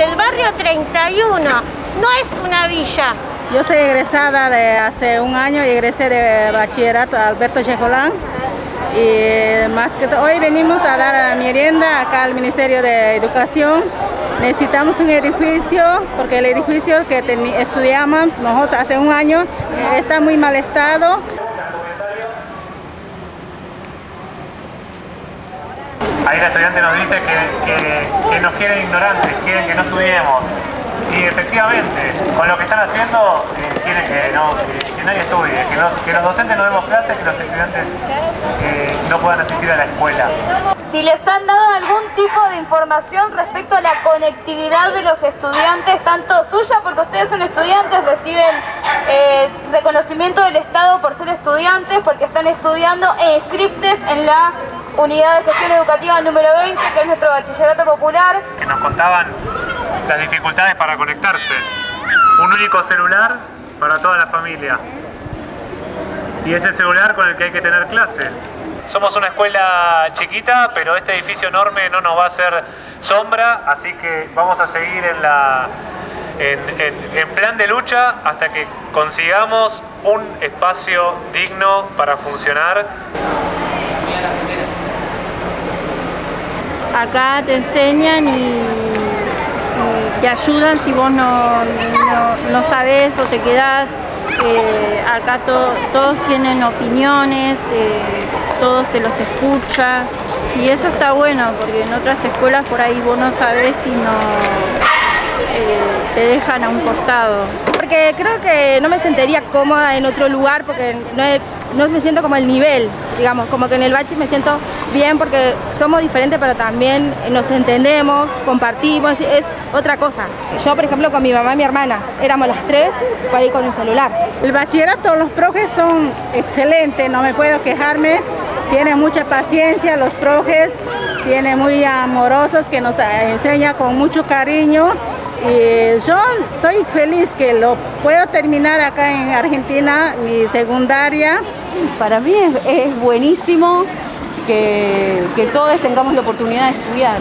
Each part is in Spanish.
del barrio 31, no es una villa. Yo soy egresada de hace un año egresé de bachillerato Alberto Checolán y más que hoy venimos a dar la merienda acá al Ministerio de Educación. Necesitamos un edificio porque el edificio que estudiamos nosotros hace un año está muy mal estado. Ahí la estudiante nos dice que, que nos quieren ignorantes, quieren que no estudiemos. Y efectivamente, con lo que están haciendo, eh, quieren que, no, que, nadie estudie, que, los docentes no demos clases, que los estudiantes eh, no puedan asistir a la escuela. Si les han dado algún tipo de información respecto a la conectividad de los estudiantes, tanto suya porque ustedes son estudiantes, reciben eh, reconocimiento del Estado por ser estudiantes, porque están estudiando en scriptes en la Unidad de Gestión Educativa número 20, que es nuestro bachillerato popular. Que nos contaban las dificultades para conectarse. Un único celular para toda la familia. Y ese celular con el que hay que tener clases. Somos una escuela chiquita, pero este edificio enorme no nos va a hacer sombra, así que vamos a seguir en, la, en, plan de lucha hasta que consigamos un espacio digno para funcionar. Acá te enseñan y te ayudan si vos no, no, sabes o te quedás. Eh, acá todos tienen opiniones, eh, todos se los escucha y eso está bueno porque en otras escuelas por ahí vos no sabés si no eh, te dejan a un costado. Porque creo que no me sentiría cómoda en otro lugar porque no, no me siento como el nivel, digamos, como que en el bachi me siento bien porque somos diferentes pero también nos entendemos, compartimos, es otra cosa. Yo por ejemplo con mi mamá y mi hermana, éramos las tres para ir con el celular. El bachillerato, los profes son excelentes, no me puedo quejarme, tienen mucha paciencia los profes, tienen muy amorosos que nos enseña con mucho cariño y yo estoy feliz que lo puedo terminar acá en Argentina, mi secundaria. Para mí es buenísimo que, todos tengamos la oportunidad de estudiar.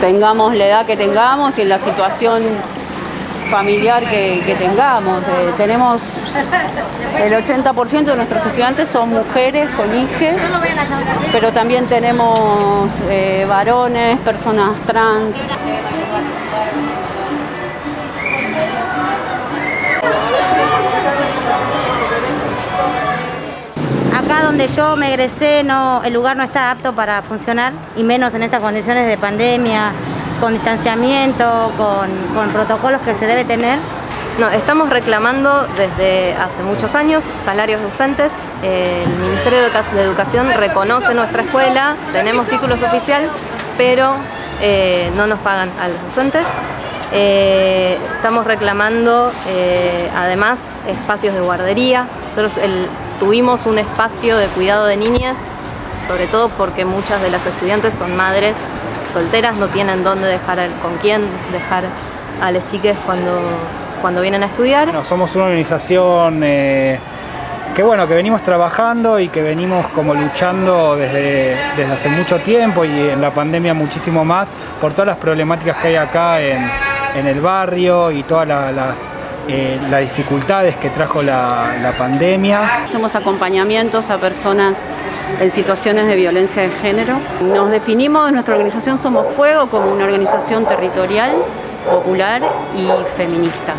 Tengamos la edad que tengamos y en la situación familiar que, tengamos. Eh, tenemos el 80% de nuestros estudiantes son mujeres con hijos, pero también tenemos eh, varones, personas trans. Acá donde yo me egresé, no, el lugar no está apto para funcionar, y menos en estas condiciones de pandemia, con distanciamiento, con, protocolos que se debe tener. No, estamos reclamando desde hace muchos años salarios docentes. El Ministerio de Educación reconoce nuestra escuela, tenemos títulos oficial, pero eh, no nos pagan a los docentes. Eh, estamos reclamando eh, además espacios de guardería. Nosotros tuvimos un espacio de cuidado de niñas, sobre todo porque muchas de las estudiantes son madres solteras, no tienen dónde dejar, con quién dejar a las chiques cuando, cuando vienen a estudiar. somos una organización eh, que bueno, que venimos trabajando y que venimos como luchando desde, desde hace mucho tiempo y en la pandemia muchísimo más por todas las problemáticas que hay acá en, en el barrio y todas las eh, las dificultades que trajo la, pandemia. Hacemos acompañamientos a personas en situaciones de violencia de género. Nos definimos, nuestra organización Somos Fuego, como una organización territorial, popular y feminista.